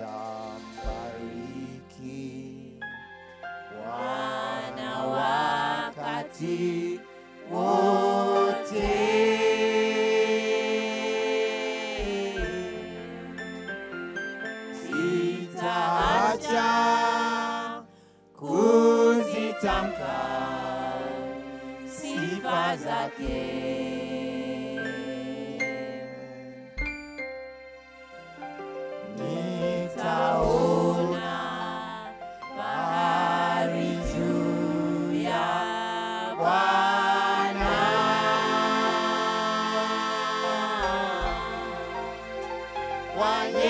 tutambariki Bwana wakati wote sitaacha kuzitamka sifa zake. Wanyenyekevu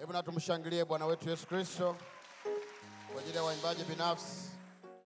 Hebu na tumshangilie Bwana wetu Yesu Kristo kwa ajili ya waimbaji binafsi.